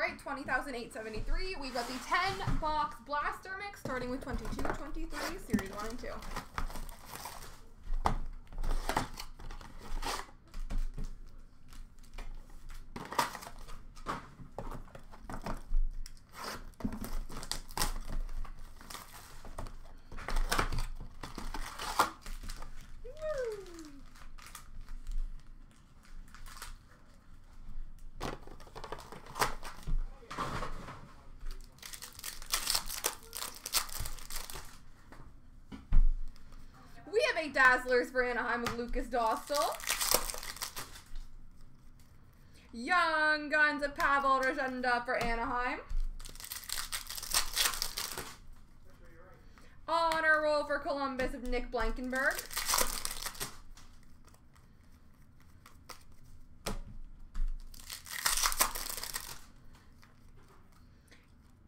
break, 20,873. We've got the 10 box blaster mix starting with 22 23, series 1 and 2. Dazzlers for Anaheim with Lucas Dostal. Young Guns of Pavel Regenda for Anaheim. Honor Roll for Columbus of Nick Blankenburg.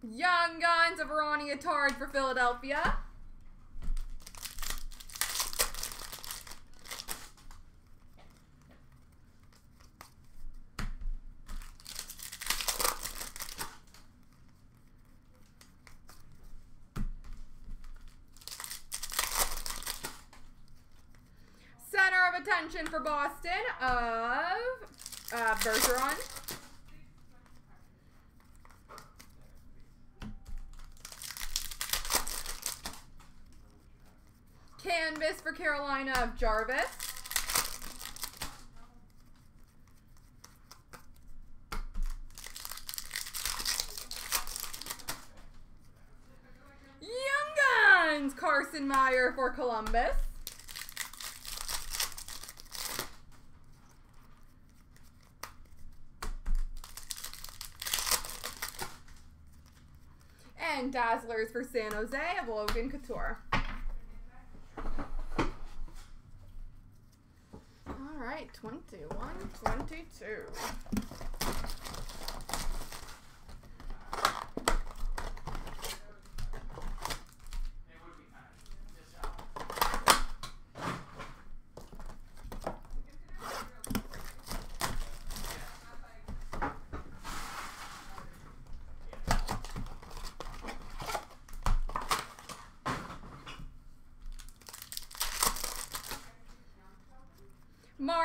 Young Guns of Ronnie Attard for Philadelphia. Attention for Boston of uh, Bergeron. Canvas for Carolina of Jarvis. Young Guns, Carson Meyer for Columbus. And Dazzlers for San Jose of Logan Couture. All right, 21, 22.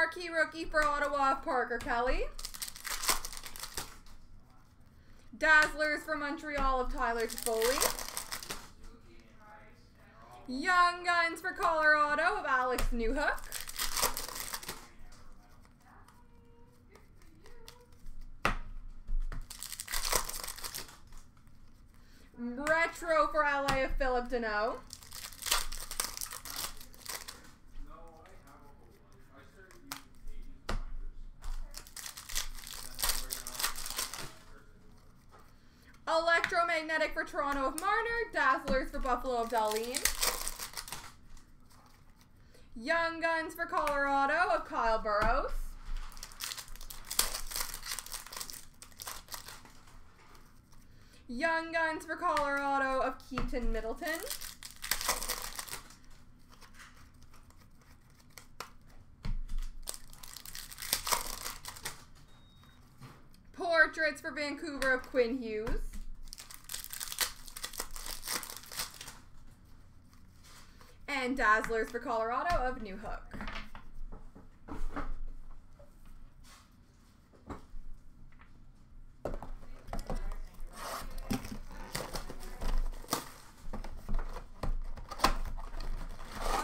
Marquee rookie for Ottawa, Parker Kelly. Dazzlers for Montreal of Tyler Toffoli. Young Guns for Colorado of Alex Newhook. Retro for LA of Philip Danault. Electromagnetic for Toronto of Marner. Dazzlers for Buffalo of Dahlin. Young Guns for Colorado of Kyle Burroughs. Young Guns for Colorado of Keaton Middleton. Portraits for Vancouver of Quinn Hughes. And Dazzlers for Colorado of Newhook.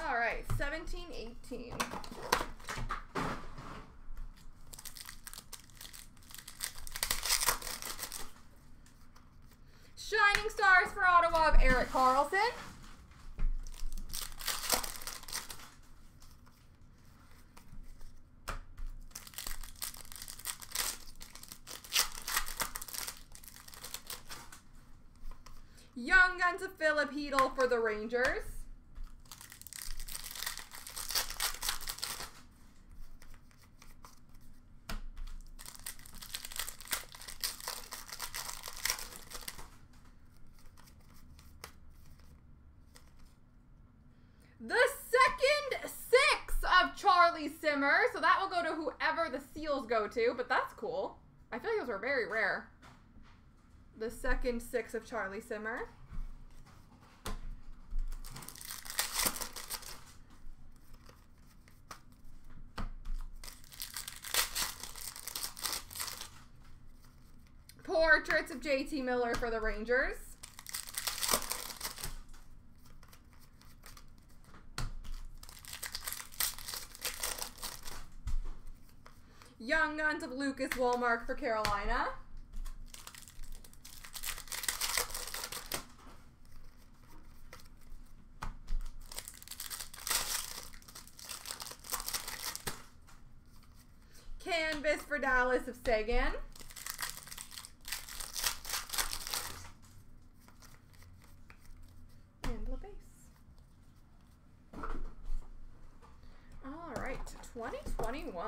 All right, 17, 18. Shining Stars for Ottawa of Erik Karlsson. Young Guns of for the Rangers. The second six of Charlie Simmer. So that will go to whoever the seals go to, but that's cool. I feel like those are very rare. The second six of Charlie Simmer. Of JT Miller for the Rangers. Young Guns of Lucas Wallmark for Carolina. Canvas for Dallas of Seguin. And the base. All right, 2021.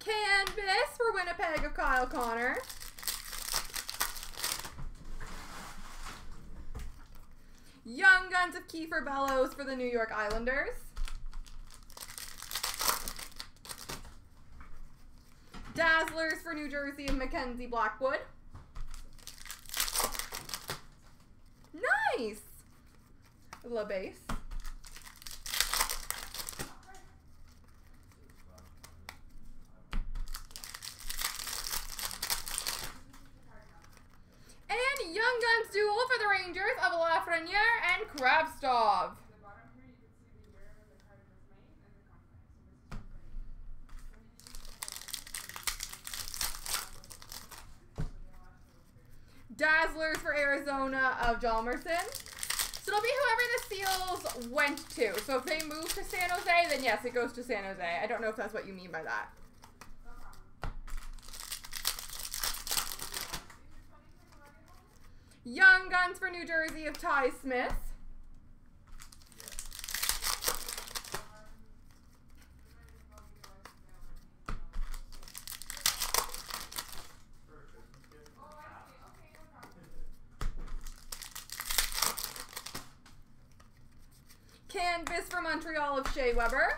Canvas for Winnipeg of Kyle Connor. Young Guns of Kiefer Bellows for the New York Islanders. Dazzlers for New Jersey of Mackenzie Blackwood. Nice! La base. And Young Guns duel for the Rangers of Lafreniere and Kravtsov. Dazzlers for Arizona of Hjalmarsson. So it'll be whoever the Seals went to. So if they move to San Jose, then yes, it goes to San Jose. I don't know if that's what you mean by that. Young Guns for New Jersey of Ty Smith. Canvas for Montreal of Shea Weber.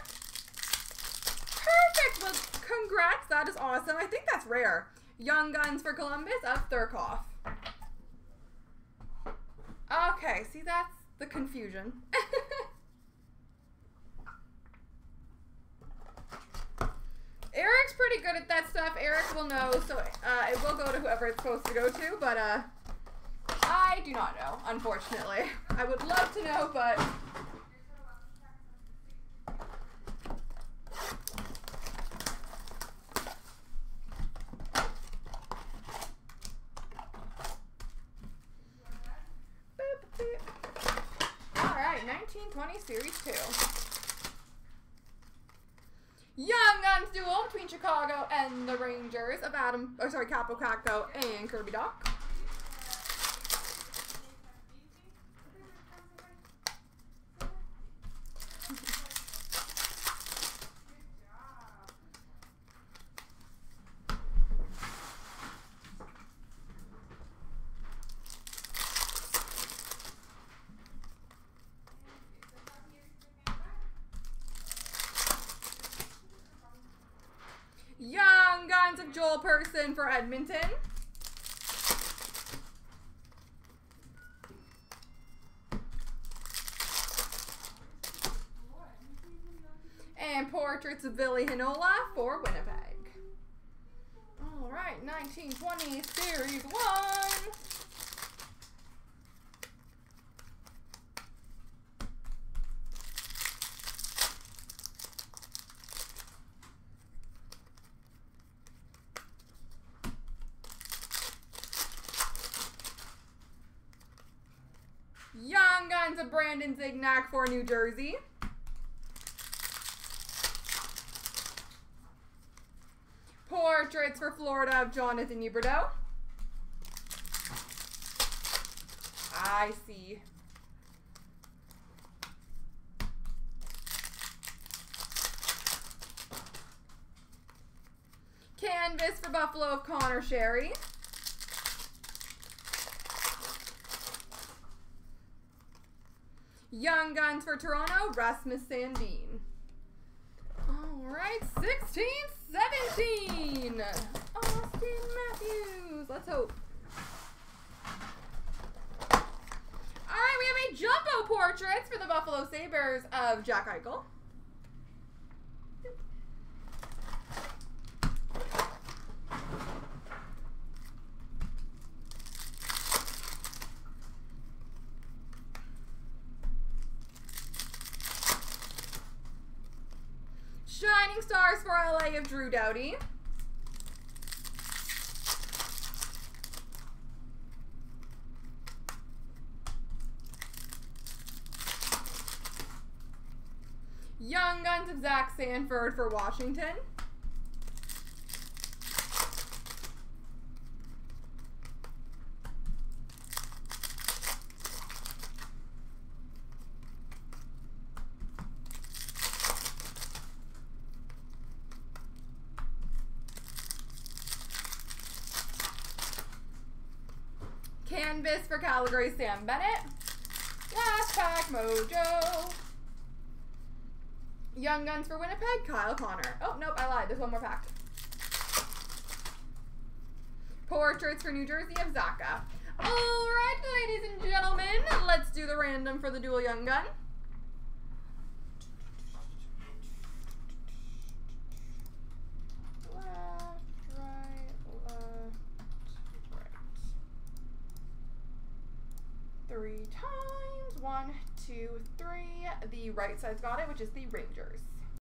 Perfect! Well, congrats. That is awesome. I think that's rare. Young Guns for Columbus of Thurkoff. Okay, see that's the confusion. Eric's pretty good at that stuff. Eric will know, so uh, it will go to whoever it's supposed to go to, but uh, I do not know, unfortunately. I would love to know, but Boop, boop. All right, 1920 Series 2. Young Guns duel between Chicago and the Rangers of Adam, or sorry, Kaapo Kakko and Kirby Dach. Young Guns of Joel Persson for Edmonton. And Portraits of Ville Heinola for Winnipeg. All right, 1920 Series 1. Of Brandon Gignac for New Jersey. Portraits for Florida of Jonathan Huberdeau. I see. Canvas for Buffalo of Connor Sheary. Young Guns for Toronto, Rasmus Sandin. All right, 16, 17. Auston Matthews. Let's hope. All right, we have a jumbo portraits for the Buffalo Sabres of Jack Eichel. Stars for LA of Drew Doughty. Young Guns of Zach Sanford for Washington. Canvas for Calgary, Sam Bennett. Last pack, Mojo. Young Guns for Winnipeg, Kyle Connor. Oh, nope, I lied. There's one more pack. Portraits for New Jersey of Zacha. All right, ladies and gentlemen, let's do the random for the dual Young Gun. Left, right, left, right. Three times. One, two, three. The right side's got it, which is the Rangers.